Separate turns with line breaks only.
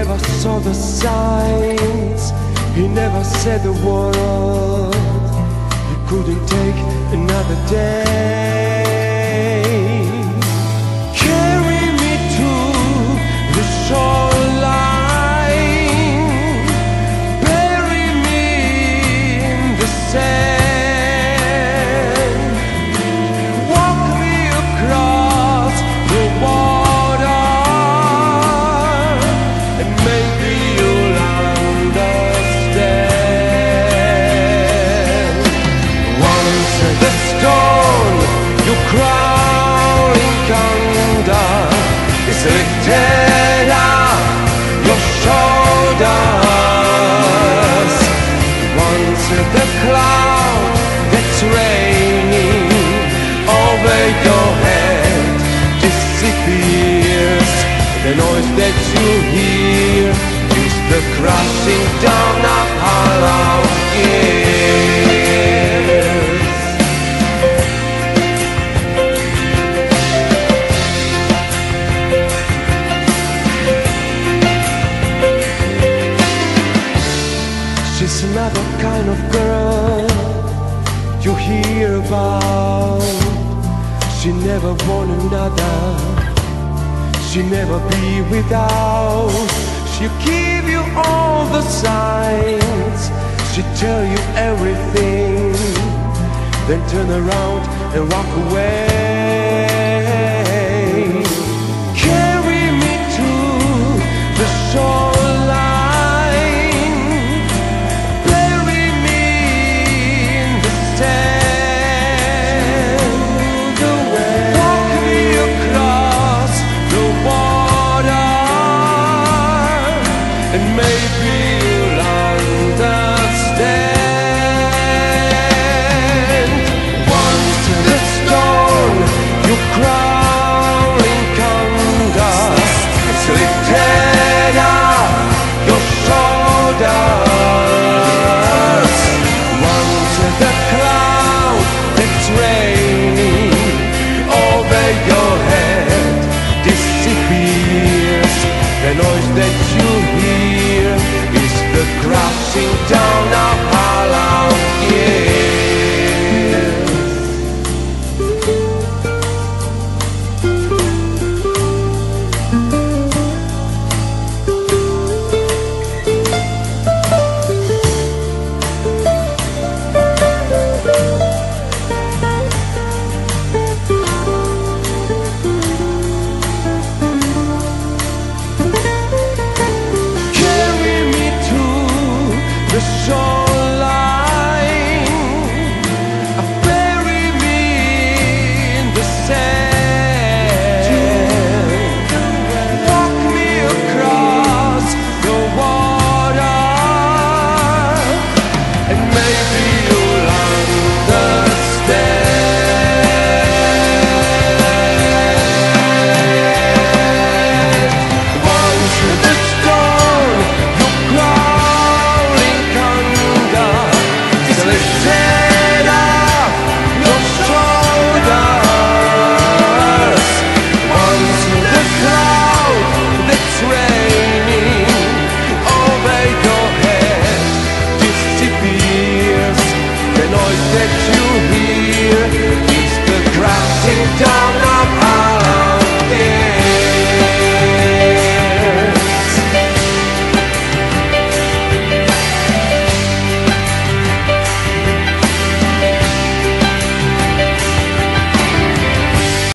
Never saw the signs. He never said a word. He couldn't take another day. Under is lifted up your shoulders. Once the cloud that's raining over your head disappears, the noise that you hear is the crashing down She's another kind of girl you hear about. She never want another. She never be without. She'll give you all the signs. She tell you everything. Then turn around and walk away. melting down.